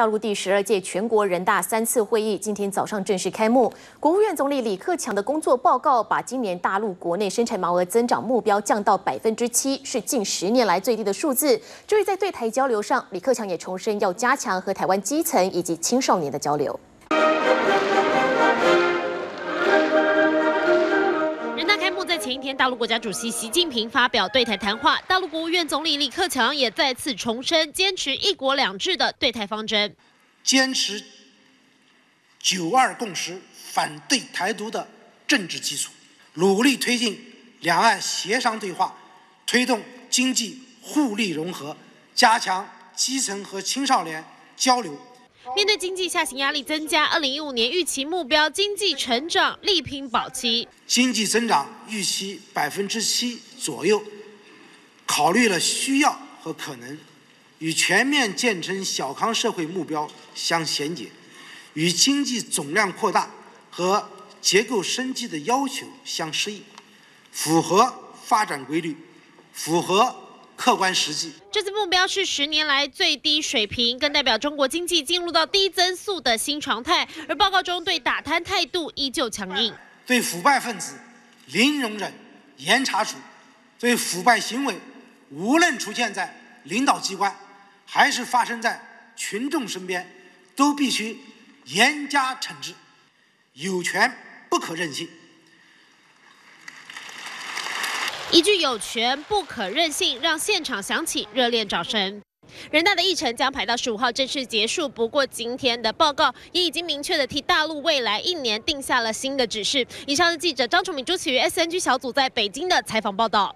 大陆第十二届全国人大三次会议今天早上正式开幕。国务院总理李克强的工作报告把今年大陆国内生产毛额增长目标降到百分之七，是近十年来最低的数字。至于在对台交流上，李克强也重申要加强和台湾基层以及青少年的交流。前一天，大陆国家主席习近平发表对台谈话，大陆国务院总理李克强也再次重申坚持“一国两制”的对台方针，坚持“九二共识”反对台独的政治基础，努力推进两岸协商对话，推动经济互利融合，加强基层和青少年交流。面对经济下行压力增加，二零一五年预期目标经济成长力拼保七，经济增长预期百分之七左右，考虑了需要和可能，与全面建成小康社会目标相衔接，与经济总量扩大和结构升级的要求相适应，符合发展规律，符合。客观实际，这次目标是十年来最低水平，更代表中国经济进入到低增速的新常态。而报告中对打贪态度依旧强硬，对腐败分子零容忍、严查处，对腐败行为无论出现在领导机关，还是发生在群众身边，都必须严加惩治，有权不可任性。一句有权不可任性，让现场响起热烈掌声。人大的议程将排到十五号正式结束，不过今天的报告也已经明确的替大陆未来一年定下了新的指示。以上是记者张崇敏、朱启瑜 SNG 小组在北京的采访报道。